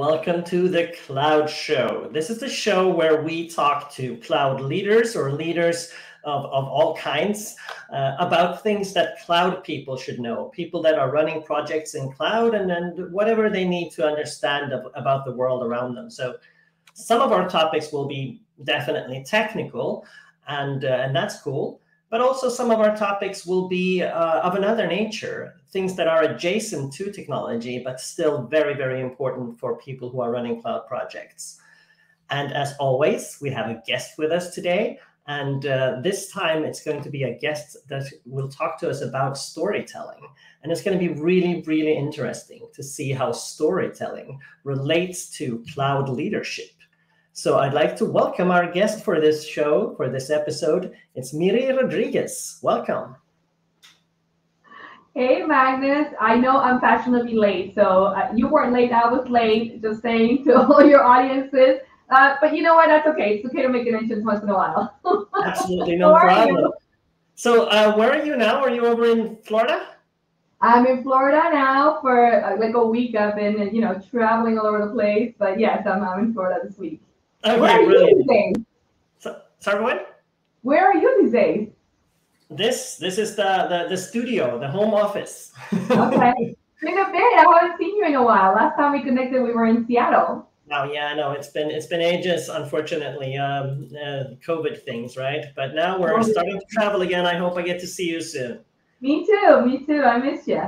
And welcome to the Cloud Show. This is the show where we talk to cloud leaders or leaders of, of all kinds uh, about things that cloud people should know, people that are running projects in cloud and then whatever they need to understand of, about the world around them. So, some of our topics will be definitely technical, and, uh, and that's cool but also some of our topics will be uh, of another nature, things that are adjacent to technology, but still very, very important for people who are running cloud projects. And as always, we have a guest with us today. And uh, this time it's going to be a guest that will talk to us about storytelling. And it's going to be really, really interesting to see how storytelling relates to cloud leadership. So I'd like to welcome our guest for this show, for this episode. It's Miri Rodriguez. Welcome. Hey, Magnus. I know I'm fashionably late, so uh, you weren't late. I was late. Just saying to all your audiences. Uh, but you know what? That's okay. It's okay to make an entrance once in a while. Absolutely no problem. So, uh, where are you now? Are you over in Florida? I'm in Florida now for uh, like a week. I've been, you know, traveling all over the place. But yes, I'm, I'm in Florida this week. Okay, Where are brilliant. you these days? So, sorry, what? Where are you these days? This this is the the, the studio, the home office. Okay. Been a bit. I haven't seen you in a while. Last time we connected, we were in Seattle. Oh yeah, no, it's been it's been ages, unfortunately. Um, uh, COVID things, right? But now we're Oh, starting to travel again. I hope I get to see you soon. Me too. Me too. I miss you.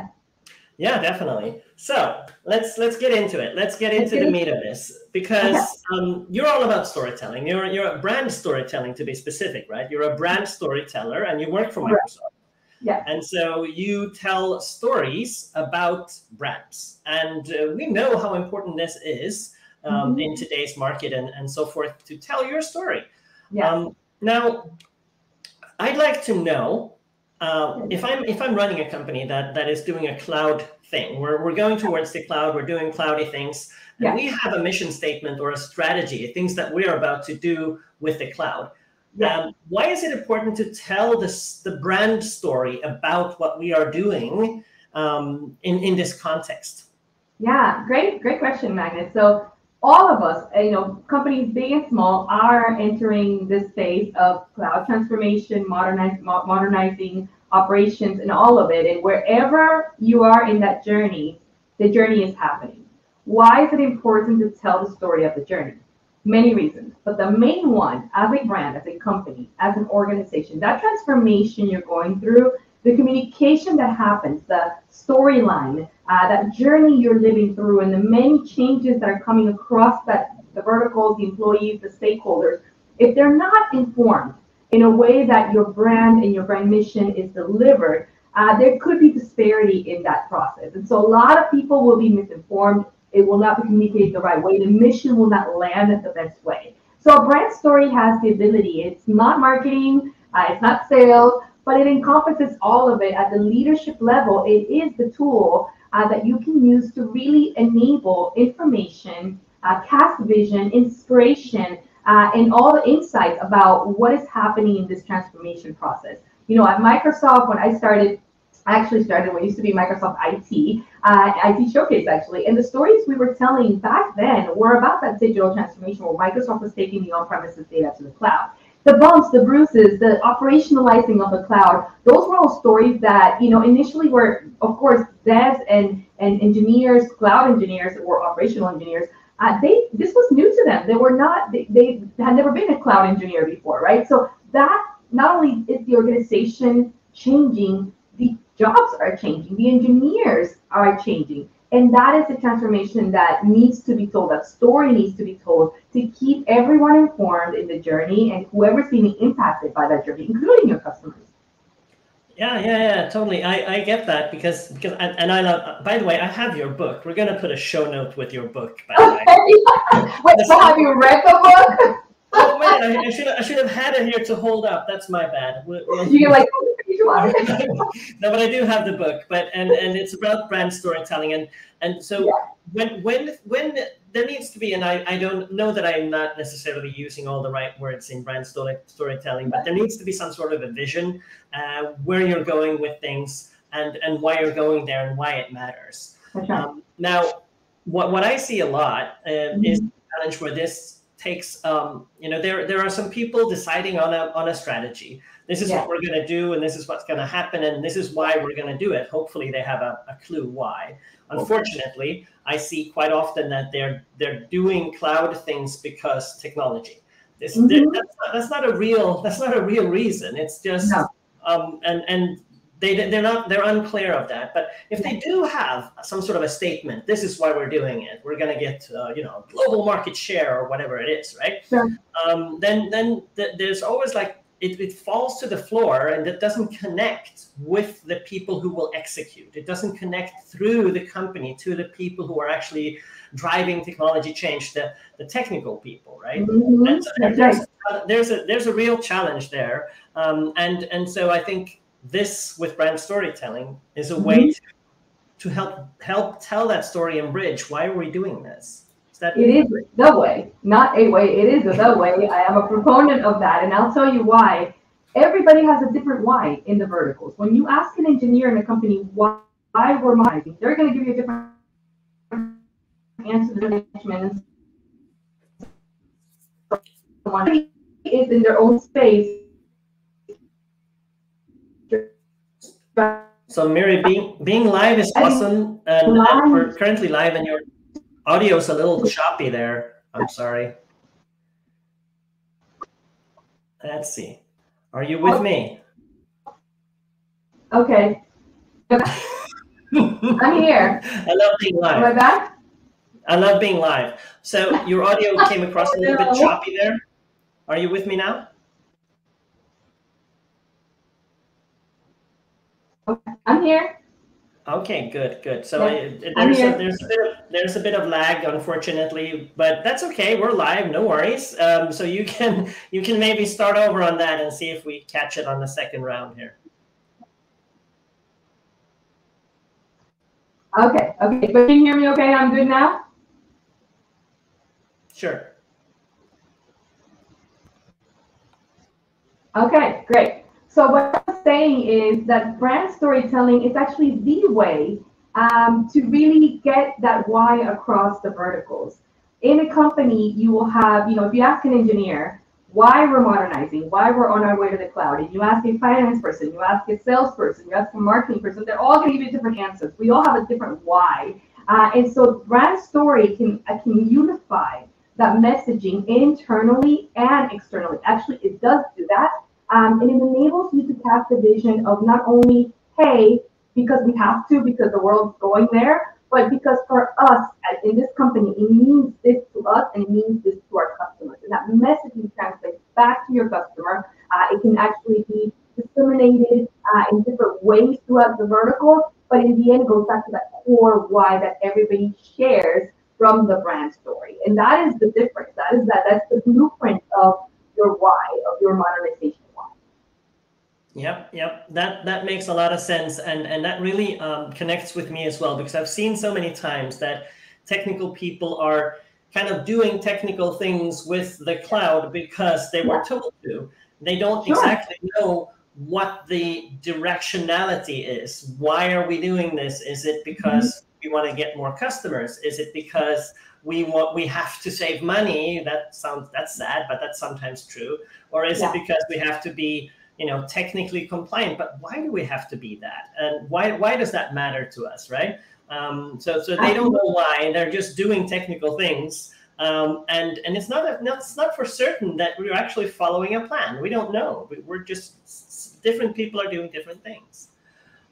Yeah, definitely. So let's let's get into it. Let's get into the meat of this because um, you're all about storytelling. You're you're a brand storytelling to be specific, right? You're a brand storyteller, and you work for Microsoft. Yeah. And so you tell stories about brands, and uh, we know how important this is um, Mhm. in today's market and, and so forth to tell your story. Yeah. Um, now, I'd like to know uh, if I'm if I'm running a company that that is doing a cloud thing, we're we're going towards the cloud, we're doing cloudy things, and Yeah. we have a mission statement or a strategy, things that we're about to do with the cloud. Yeah. Um, why is it important to tell this the brand story about what we are doing um, in in this context? Yeah, great, great question, Magnus. So all of us, you know, companies big and small, are entering this phase of cloud transformation, modernize, modernizing operations, and all of it. And wherever you are in that journey, the journey is happening. Why is it important to tell the story of the journey? Many reasons, but the main one, as a brand, as a company, as an organization, that transformation you're going through, the communication that happens, the storyline, uh, that journey you're living through and the many changes that are coming across that the verticals, the employees, the stakeholders, if they're not informed in a way that your brand and your brand mission is delivered, uh, there could be disparity in that process. And so a lot of people will be misinformed. It will not be communicated the right way. The mission will not land at the best way. So a brand story has the ability. It's not marketing, uh, it's not sales, but it encompasses all of it at the leadership level. It is the tool uh, that you can use to really enable information, uh, cast vision, inspiration, uh, and all the insights about what is happening in this transformation process. You know, at Microsoft, when I started, I actually started what used to be Microsoft IT, uh, IT Showcase actually, and the stories we were telling back then were about that digital transformation where Microsoft was taking the on-premises data to the cloud the bumps, the bruises, the operationalizing of the cloud, those were all stories that, you know, initially were, of course, devs and, and engineers, cloud engineers or operational engineers, uh, they this was new to them. They were not, they, they had never been a cloud engineer before, right? So that not only is the organization changing, the jobs are changing, the engineers are changing. And that is the transformation that needs to be told. That story needs to be told to keep everyone informed in the journey and whoever's being impacted by that journey, including your customers. Yeah, yeah, yeah, totally. I, I get that because because and, and I love. By the way, I have your book. We're gonna put a show note with your book. By the way. Wait, so have you read the book? oh man, I, I should I should have had it here to hold up. That's my bad. We- we'll- You're like, "Oh, which one?" no, but I do have the book. But and and it's about brand storytelling and and so Yeah. when when when there needs to be and I, I don't know that I'm not necessarily using all the right words in brand story, storytelling, but there needs to be some sort of a vision uh, where you're going with things and and why you're going there and why it matters. Right. Um, now, what what I see a lot uh, mm-hmm. is challenge where this takes um, you know there there are some people deciding on a on a strategy this is yeah. what we're going to do and this is what's going to happen and this is why we're going to do it hopefully they have a, a clue why unfortunately i see quite often that they're they're doing cloud things because technology this, mm-hmm. that's, not, that's not a real that's not a real reason it's just no. um, and and they they're not they're unclear of that but if they do have some sort of a statement this is why we're doing it. We're going to get uh, you know global market share or whatever it is right? Sure. um, then then th- there's always like it, it falls to the floor and it doesn't connect with the people who will execute. It doesn't connect through the company to the people who are actually driving technology change the, the technical people right? Mm-hmm. and so there's, a, there's a there's a real challenge there. Um, and and so i think this with brand storytelling is a way mm-hmm. to, to help help tell that story and bridge why are we doing this? Is that it is the way not a way it is the way. I am a proponent of that and i'll tell you why. Everybody has a different why in the verticals. When you ask an engineer in a company why, why we're modernizing they're going to give you a different answer to management. Is in their own space So Miri, being being live is awesome, and, and we're currently live, and your audio is a little choppy there. I'm sorry. Let's see. Are you with me? Okay. I'm here. I love being live. Am I back? I love being live. So your audio came across a little bit choppy there. Are you with me now? I'm here. Okay, good, good. So yeah, there's a, there's a bit of there's a bit of lag, unfortunately, but that's okay. We're live, no worries. Um, so you can you can maybe start over on that and see if we catch it on the second round here. Okay, okay. But can you hear me? Okay, I'm good now. Sure. Okay, great. So what I'm saying is that brand storytelling is actually the way um, to really get that why across the verticals. In a company, you will have, you know, if you ask an engineer why we're modernizing, why we're on our way to the cloud, and you ask a finance person, you ask a salesperson, you ask a marketing person, they're all going to give you different answers. We all have a different why. Uh, and so brand story can, uh, can unify that messaging internally and externally. Actually, it does do that um, and it enables you to cast the vision of not only, hey, because we have to, because the world's going there, but because for us in this company, it means this to us and it means this to our customers. And that messaging translates back to your customer. Uh, it can actually be disseminated uh, in different ways throughout the vertical, but in the end, it goes back to that core why that everybody shares from the brand story. And that is the difference. That is that that's the blueprint of your why, of your modernization Yep, yep. That that makes a lot of sense, and and that really um, connects with me as well because I've seen so many times that technical people are kind of doing technical things with the cloud because they were told to. They don't sure. exactly know what the directionality is. Why are we doing this? Is it because mm-hmm. we want to get more customers? Is it because we want we have to save money? That sounds that's sad, but that's sometimes true. Or is yeah. it because we have to be you know technically compliant but why do we have to be that? And why why does that matter to us right? Um, so so they don't know why they're just doing technical things. Um, and and it's not a, it's not for certain that we're actually following a plan. We don't know. We're just different people are doing different things.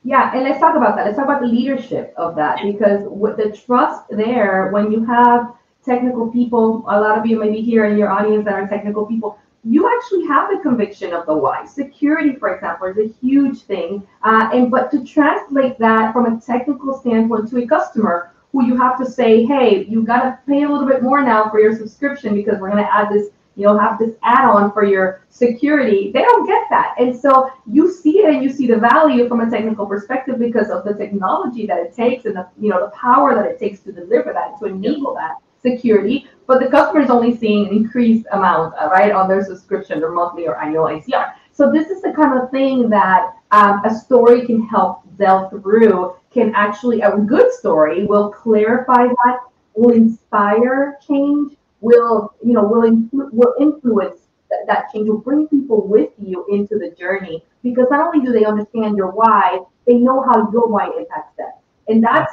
Yeah and let's talk about that. Let's talk about the leadership of that because with the trust there when you have technical people a lot of you may be here in your audience that are technical people you actually have the conviction of the why. Security, for example, is a huge thing. Uh, and but to translate that from a technical standpoint to a customer who you have to say, hey, you got to pay a little bit more now for your subscription because we're going to add this, you know, have this add-on for your security. They don't get that. And so you see it and you see the value from a technical perspective because of the technology that it takes and the, you know, the power that it takes to deliver that, to enable that security, but the customer is only seeing an increased amount, uh, right, on their subscription, their monthly or annual ACR. So this is the kind of thing that um, a story can help delve through. Can actually a good story will clarify that will inspire change, will you know will influ- will influence th- that change, will bring people with you into the journey because not only do they understand your why, they know how your why impacts them, and that's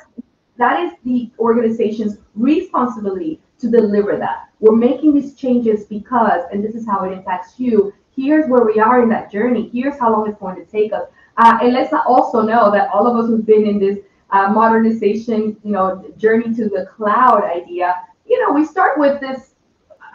that is the organization's responsibility to deliver that. We're making these changes because, and this is how it impacts you. Here's where we are in that journey. Here's how long it's going to take us. Uh, and let's also know that all of us who've been in this uh, modernization, you know, journey to the cloud idea, you know, we start with this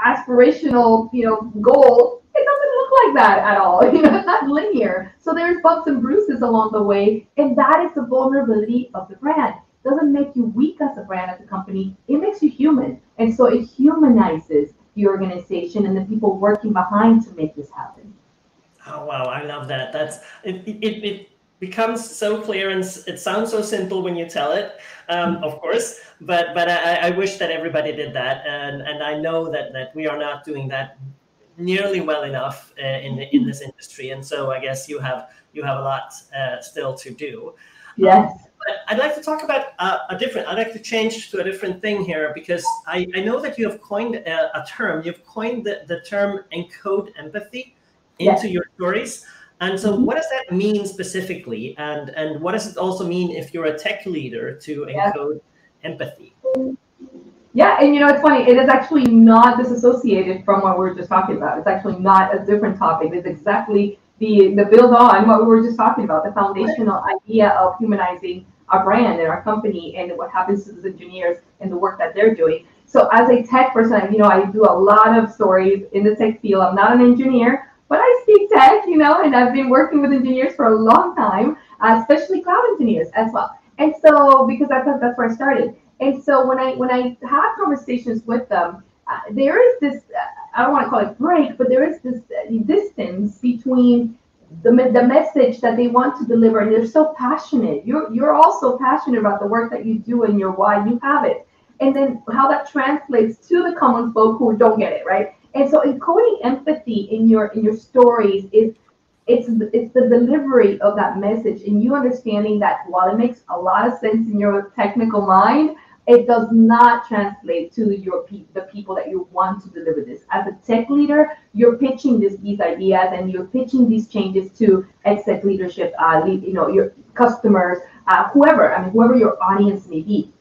aspirational, you know, goal. It doesn't look like that at all. You know, it's not linear. So there's bumps and bruises along the way, and that is the vulnerability of the brand. Doesn't make you weak as a brand, as a company. It makes you human, and so it humanizes the organization and the people working behind to make this happen. Oh wow, I love that. That's it. It, it becomes so clear and it sounds so simple when you tell it, um, of course. But but I, I wish that everybody did that, and and I know that that we are not doing that nearly well enough uh, in the, in this industry. And so I guess you have you have a lot uh, still to do. Yes. Um, but I'd like to talk about uh, a different. I'd like to change to a different thing here because I, I know that you have coined a, a term. You've coined the, the term encode empathy into yes. your stories. And so, mm-hmm. what does that mean specifically? And and what does it also mean if you're a tech leader to encode yeah. empathy? Yeah, and you know it's funny. It is actually not disassociated from what we are just talking about. It's actually not a different topic. It's exactly the the build on what we were just talking about. The foundational idea of humanizing our brand and our company and what happens to the engineers and the work that they're doing. So as a tech person, you know, I do a lot of stories in the tech field. I'm not an engineer, but I speak tech, you know, and I've been working with engineers for a long time, uh, especially cloud engineers as well. And so, because that's that's where I started. And so when I when I have conversations with them, uh, there is this I don't want to call it break, but there is this distance between the, the message that they want to deliver, and they're so passionate. You're you're also passionate about the work that you do and your why you have it, and then how that translates to the common folk who don't get it, right? And so encoding empathy in your in your stories is it's it's the delivery of that message and you understanding that while it makes a lot of sense in your technical mind, it does not translate to your pe- the people that you want to deliver this. As a tech leader, you're pitching this, these ideas and you're pitching these changes to exec leadership, uh, lead, you know, your customers, uh, whoever. I mean, whoever your audience may be.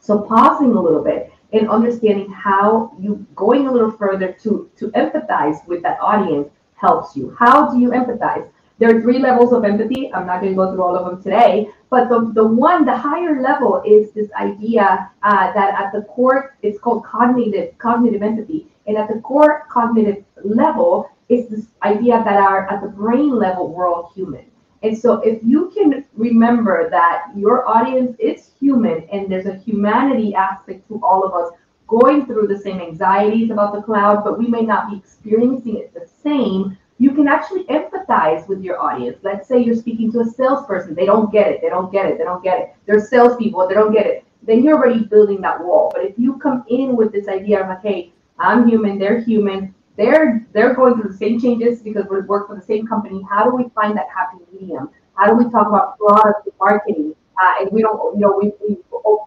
So pausing a little bit and understanding how you going a little further to to empathize with that audience helps you. How do you empathize? There are three levels of empathy. I'm not going to go through all of them today, but the, the one, the higher level is this idea uh, that at the core, it's called cognitive cognitive empathy, and at the core cognitive level is this idea that are at the brain level we're all human. And so if you can remember that your audience is human and there's a humanity aspect to all of us going through the same anxieties about the cloud, but we may not be experiencing it the same, you can actually empathize with your audience. Let's say you're speaking to a salesperson, they don't get it, they don't get it, they don't get it. They're salespeople, they don't get it. Then you're already building that wall. But if you come in with this idea of like, hey, I'm human, they're human, they're they're going through the same changes because we work for the same company. How do we find that happy medium? How do we talk about product marketing? Uh, and we don't, you know, we, we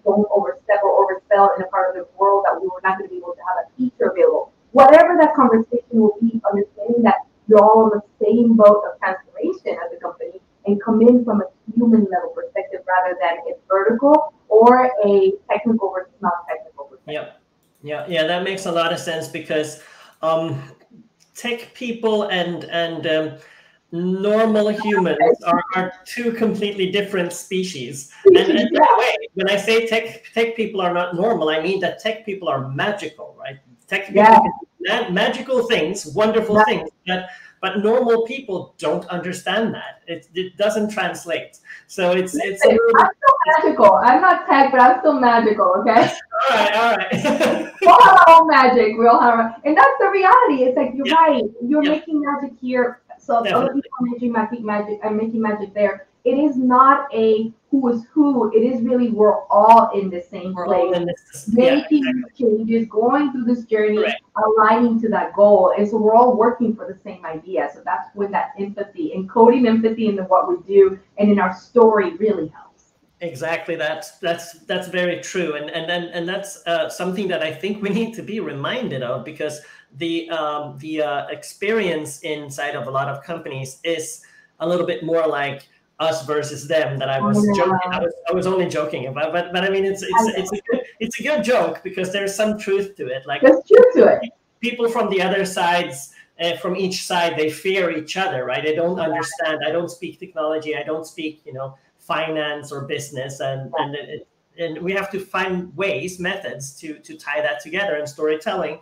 don't overstep or oversell in a part of the world that we were not going to be able to have a feature available. Whatever that conversation will be, understanding that you're all on the same boat of transformation as a company and come in from a human level perspective rather than a vertical or a technical versus non-technical perspective. Yeah, yeah, yeah. That makes a lot of sense because um, tech people and and um, normal humans are, are two completely different species. And, and by the way, when I say tech tech people are not normal, I mean that tech people are magical, right? Tech people yeah. Magical things, wonderful yeah. things, but but normal people don't understand that. It, it doesn't translate. So it's it's. I'm still magical. I'm not tech, but I'm still magical. Okay. all right, all right. we all have our own magic. We all have, our, and that's the reality. It's like you're yeah. right. You're yeah. making magic here. So other people are making magic, magic. I'm making magic there it is not a who is who. It is really we're all in the same we're place, this, making yeah, exactly. changes, going through this journey, aligning to that goal. And so we're all working for the same idea. So that's when that empathy, encoding empathy into what we do and in our story really helps. Exactly. That's that's that's very true, and and and, and that's uh, something that I think we need to be reminded of because the um, the uh, experience inside of a lot of companies is a little bit more like us versus them that I was oh, yeah. joking. I was, I was only joking about, but but I mean it's it's it's a good, it's a good joke because there's some truth to it. Like there's truth to it. People from the other sides, uh, from each side, they fear each other, right? They don't understand. I don't speak technology. I don't speak, you know, finance or business, and and it, and we have to find ways, methods to to tie that together. And storytelling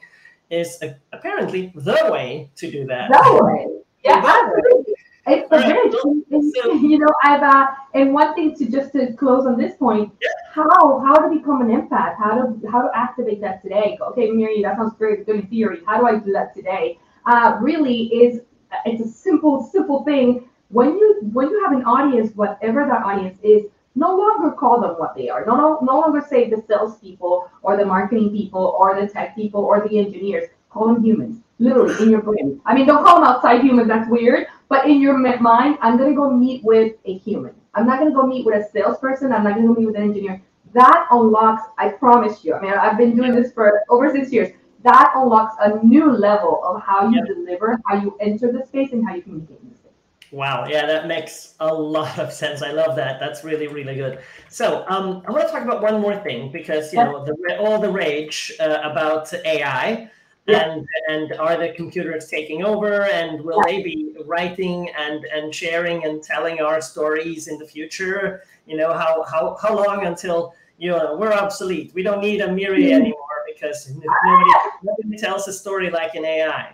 is a, apparently the way to do that. The way, yeah, absolutely. It's a you know, I've uh, and one thing to just to close on this point, yeah. how how to become an empath, how to how to activate that today. Okay, Miri, that sounds great, good in theory. How do I do that today? Uh, really is it's a simple simple thing. When you when you have an audience, whatever that audience is, no longer call them what they are. No, no, no longer say the salespeople or the marketing people or the tech people or the engineers. Call them humans, literally in your brain. I mean, don't call them outside humans. That's weird. But in your mind, I'm gonna go meet with a human. I'm not gonna go meet with a salesperson. I'm not gonna go meet with an engineer. That unlocks, I promise you. I mean, I've been doing this for over six years. That unlocks a new level of how you yep. deliver, how you enter the space, and how you communicate in the space. Wow, yeah, that makes a lot of sense. I love that. That's really, really good. So, um, I want to talk about one more thing because you know the, all the rage uh, about AI and and are the computers taking over and will they be writing and and sharing and telling our stories in the future? You know how how, how long until you know we're obsolete? We don't need a Miri mm-hmm. anymore because nobody, nobody tells a story like an ai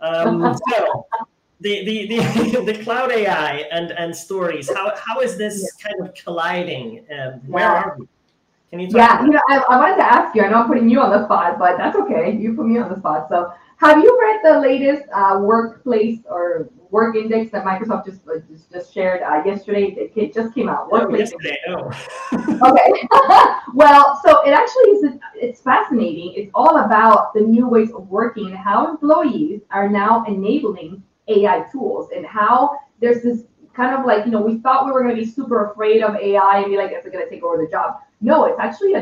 um, so the, the, the, the cloud ai and and stories how, how is this kind of colliding? Um, where are we can you? yeah, you know, I, I wanted to ask you. I know I'm putting you on the spot, but that's okay. You put me on the spot. So, have you read the latest uh, workplace or work index that Microsoft just uh, just, just shared uh, yesterday? It just came out. Workplace. Oh, yesterday, no. okay. well, so it actually is. It's fascinating. It's all about the new ways of working and how employees are now enabling AI tools and how there's this kind of like you know we thought we were going to be super afraid of AI and be like it's going to take over the job no, it's actually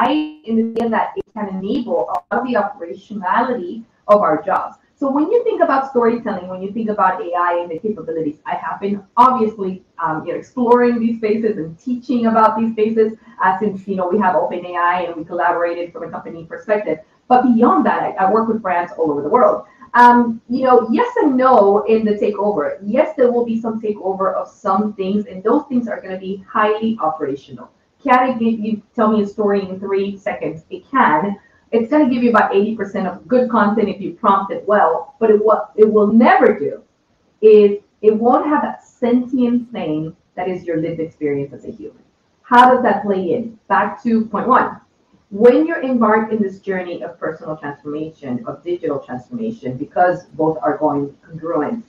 right in the end that it can enable a lot of the operationality of our jobs. So when you think about storytelling, when you think about AI and the capabilities, I have been obviously um, you know, exploring these spaces and teaching about these spaces uh, since you know we have OpenAI and we collaborated from a company perspective. But beyond that, I, I work with brands all over the world. Um, you know, yes and no in the takeover. Yes, there will be some takeover of some things, and those things are going to be highly operational. Can it give you tell me a story in three seconds? It can. It's going to give you about 80% of good content if you prompt it well. But it, what it will never do is it won't have that sentient thing that is your lived experience as a human. How does that play in? Back to point one. When you're embarked in this journey of personal transformation, of digital transformation, because both are going congruent,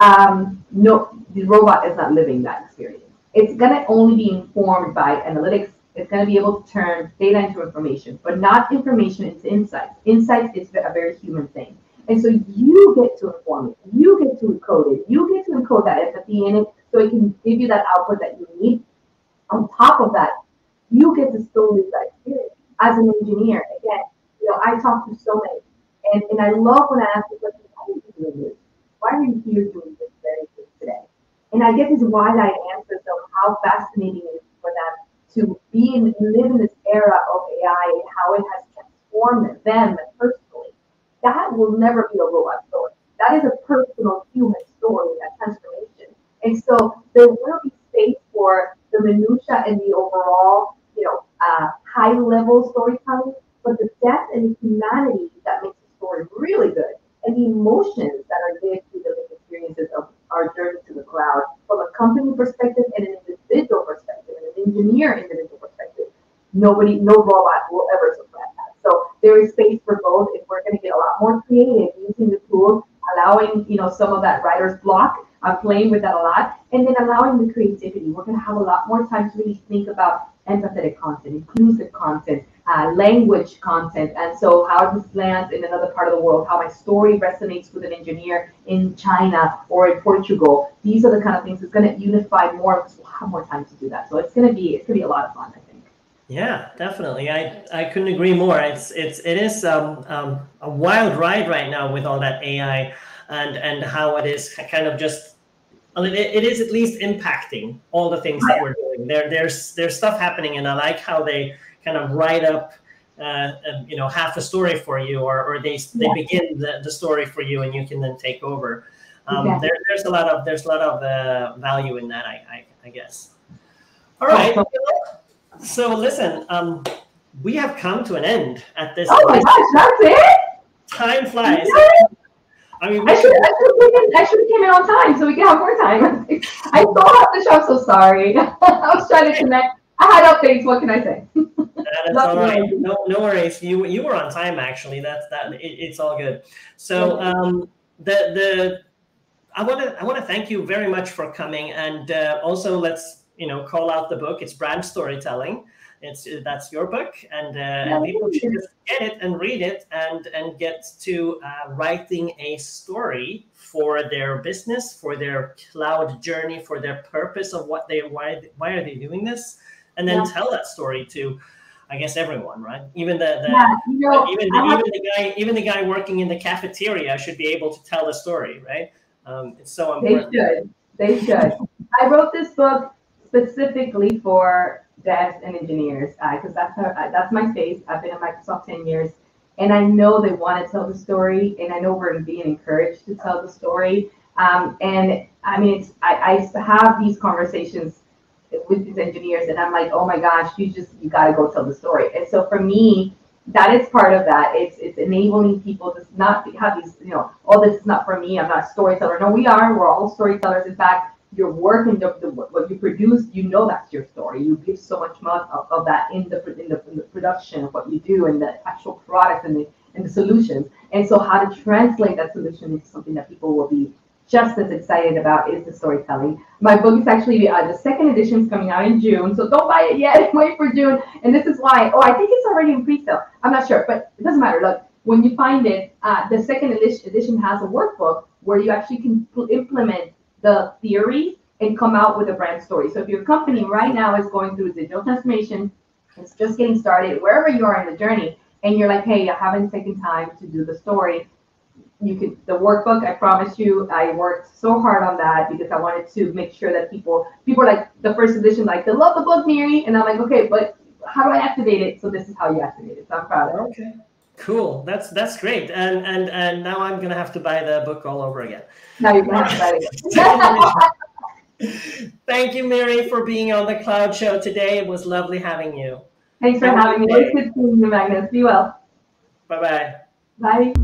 um, no, the robot is not living that experience it's going to only be informed by analytics. It's going to be able to turn data into information, but not information into insights. Insights is a very human thing. And so you get to inform it. You get to encode it. You get to encode that empathy in it so it can give you that output that you need. On top of that, you get to still live that experience. As an engineer, again, you know, I talk to so many. And, and I love when I ask the question, why are you doing this? Why are you here doing this? And I get this wide-eyed answer of how fascinating it is for them to be in, live in this era of AI and how it has transformed them personally. That will never be a robot story. That is a personal human story, that transformation. And so there will be space for the minutia and the overall, you know, uh, high-level storytelling, but the depth and the humanity that makes the story really good, and the emotions that are there through the experiences of our journey to the cloud from a company perspective and an individual perspective and an engineer individual perspective. Nobody, no robot will ever supplant that. So there is space for both if we're going to get a lot more creative using the tools, allowing, you know, some of that writer's block. I'm playing with that a lot. And then allowing the creativity. We're going to have a lot more time to really think about empathetic content, inclusive content, uh, language content. And so how this lands in another part of the world, how my story resonates with an engineer in China or in Portugal. These are the kind of things that's going to unify more because we'll have more time to do that. So it's going to be it's going to be a lot of fun, I think. Yeah, definitely. I, I couldn't agree more. It's it's it is um, um, a wild ride right now with all that AI and and how it is kind of just it, it is at least impacting all the things that we're doing. There there's there's stuff happening, and I like how they kind of write up uh, um, you know half a story for you or, or they, they yeah. begin the, the story for you and you can then take over. Um, there, there's a lot of there's a lot of uh, value in that I, I, I guess. All right. So listen um, we have come to an end at this oh my gosh that's it? Time flies. I mean, I should, I should, have came in, I should have came in on time so we can have more time. I still have the show, so sorry. I was trying to connect. I had updates. What can I say? That's all right. No, no worries. You you were on time actually. That's that. It, it's all good. So um, the the I want to I want to thank you very much for coming, and uh, also let's you know call out the book. It's brand storytelling. It's that's your book, and, uh, and people should just get it and read it, and and get to uh, writing a story for their business, for their cloud journey, for their purpose of what they why why are they doing this, and then yeah. tell that story to I guess everyone, right? Even the, the yeah, you know, even the, even the guy even the guy working in the cafeteria should be able to tell the story, right? Um, it's so important. They should. They should. I wrote this book specifically for devs and engineers because uh, that's how, uh, that's my space. I've been at Microsoft ten years, and I know they want to tell the story, and I know we're being encouraged to tell the story. Um, and I mean, it's, I, I have these conversations with these engineers and I'm like, oh my gosh, you just you gotta go tell the story. And so for me, that is part of that. It's it's enabling people to not have these, you know, oh, this is not for me. I'm not a storyteller. No, we are. We're all storytellers. In fact, your work and the, the, what you produce, you know that's your story. You give so much of, of that in the, in the in the production of what you do and the actual product and the and the solutions. And so how to translate that solution into something that people will be just as excited about is the storytelling. My book is actually uh, the second edition is coming out in June, so don't buy it yet. Wait for June. And this is why. Oh, I think it's already in pre-sale. I'm not sure, but it doesn't matter. Look, when you find it, uh, the second edition has a workbook where you actually can implement the theories and come out with a brand story. So if your company right now is going through digital transformation, it's just getting started, wherever you are in the journey, and you're like, hey, I haven't taken time to do the story you could the workbook i promise you i worked so hard on that because i wanted to make sure that people people like the first edition like they love the book Miri and i'm like okay but how do i activate it? So this is how you activate it so i'm proud of it. Okay. Cool. That's that's great. And and and now i'm gonna have to buy the book all over again. Now you're gonna have to buy it. Thank you Miri for being on the cloud show today. It was lovely having you. Thanks for having me. it's good seeing you magnus. Be well. Bye-bye. Bye